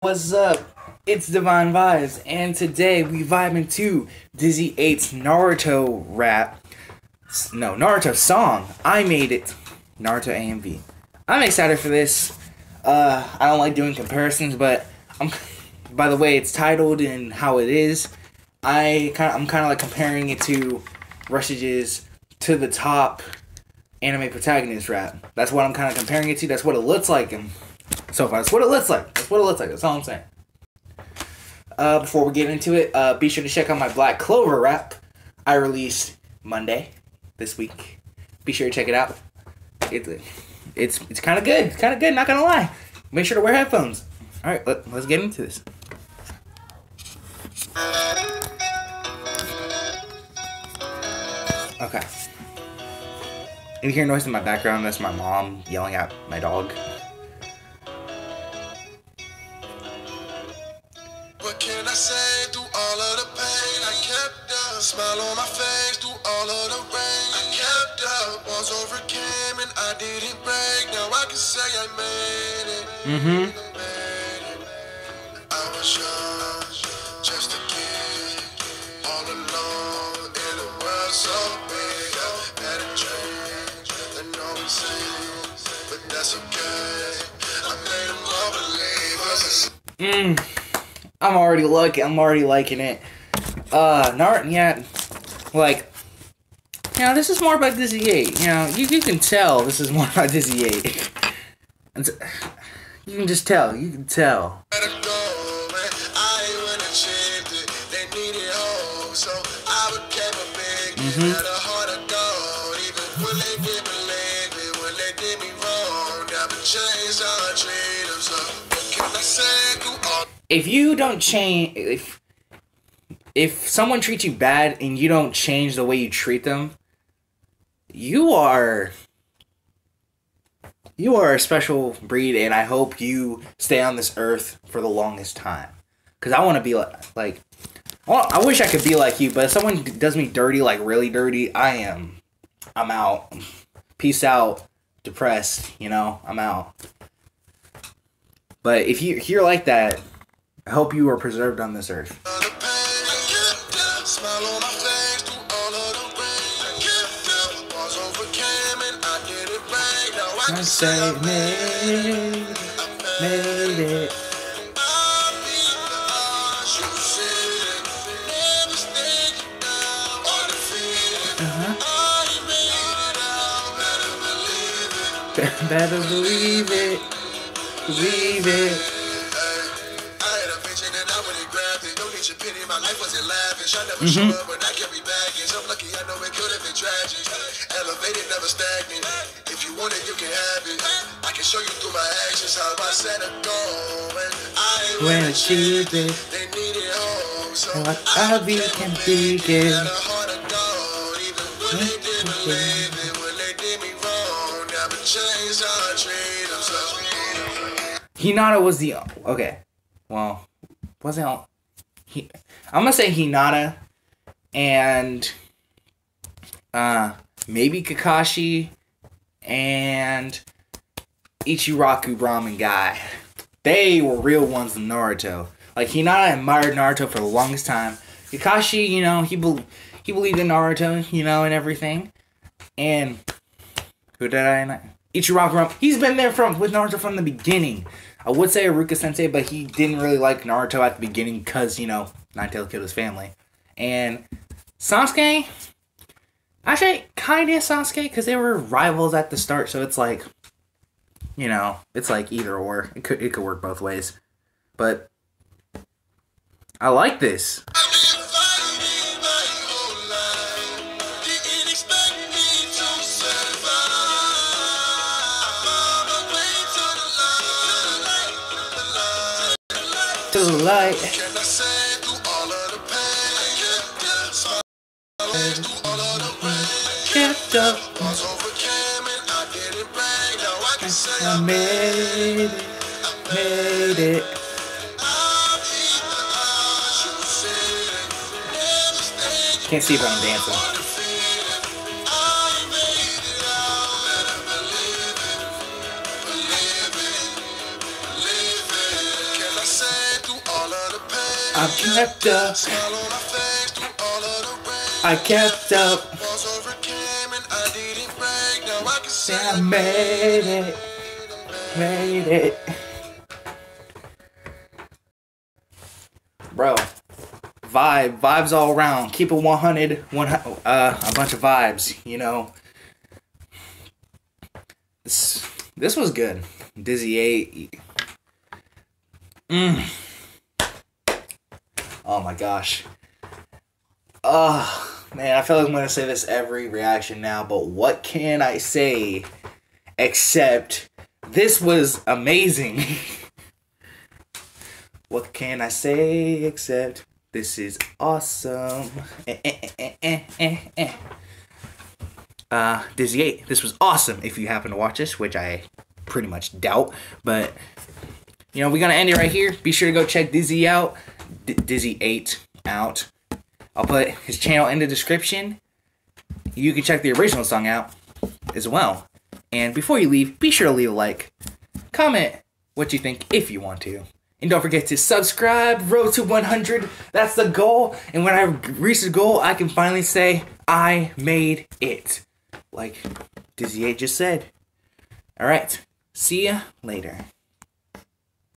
What's up? It's Divine Vibes, and today we vibe into DizzyEight's Naruto rap. No, Naruto song. I made it. Naruto AMV. I'm excited for this. Uh, I don't like doing comparisons, but I'm. By the way, it's titled and how it is. I kind I'm kind of like comparing it to Rustage's "To the Top" anime protagonist rap. That's what I'm kind of comparing it to. That's what it looks like, and so far, that's what it looks like. That's what it looks like. That's all I'm saying. Uh, before we get into it, uh, be sure to check out my Black Clover rap. I released Monday this week. Be sure to check it out. It, it's it's kind of good. It's kind of good. Not gonna lie. Make sure to wear headphones. All right, let, let's get into this. Okay. You hear noise in my background, that's my mom yelling at my dog. What can I say through all of the pain? I kept up, smile on my face through all of the rain. I kept up, walls overcame and I didn't break. Now I can say I made it. Mm-hmm. I was young, just a kid, all alone in a world so big. I had a dream that no one sees, but that's okay. I made them all believe I was a Mm. I'm already liking. I'm already liking it. Uh, Naruto. Yeah, like, you know, this is more about DizzyEight. You know, you you can tell this is more about DizzyEight. You can just tell. You can tell. Let If you don't change, if if someone treats you bad and you don't change the way you treat them, you are you are a special breed, and I hope you stay on this earth for the longest time. Cause I want to be like like. Well, I wish I could be like you, but if someone does me dirty, like really dirty, I am. I'm out. Peace out. Depressed, you know, I'm out. But if you you're like that, I hope you are preserved on this earth. I made. Uh-huh. It better believe it. Believe it. It. No need my life wasn't lavish. I never Mhm. showed up, but I carry baggage. I'm lucky, I know it could have been tragic. Elevated, never stagnant. If you want it, you can have it. I can show you through my actions how I set a goal. And I win achieved it. They needed hope, so What I I be can be Had good. a heart of gold, even when they didn't believe it, when they did me wrong, never changed how I treat them. So Hinata was the okay. Well, wasn't he? I'm gonna say Hinata and uh maybe Kakashi and Ichiraku Ramen guy. They were real ones in Naruto. Like Hinata admired Naruto for the longest time. Kakashi, you know, he bel he believed in Naruto, you know, and everything. And who did I? Ichiraku Ramen. He's been there from with Naruto from the beginning. I would say Iruka Sensei, but he didn't really like Naruto at the beginning because you know Nine-Tail killed his family. And Sasuke, actually, kind of Sasuke because they were rivals at the start. So it's like, you know, it's like either or. It could it could work both ways. But I like this. I'll be the odds you said. Never stayed you Can't see if I'm dancing. I kept up. I kept up. And I made it. Made it. Bro, vibe, vibes all around. Keep it 100, one, uh, a bunch of vibes, you know. This, this was good. DizzyEight. Mm. Oh my gosh. Oh, man, I feel like I'm going to say this every reaction now, but what can I say except this was amazing? what can I say except this is awesome? Eh, eh, eh. Uh, DizzyEight, this was awesome if you happen to watch this, which I pretty much doubt, but you know, we're gonna end it right here. Be sure to go check Dizzy out. D- DizzyEight out. I'll put his channel in the description. You can check the original song out as well. And before you leave, be sure to leave a like. Comment what you think if you want to. And don't forget to subscribe. Road to 100. That's the goal. And when I reach the goal, I can finally say, I made it. Like DizzyEight just said. Alright. See ya later.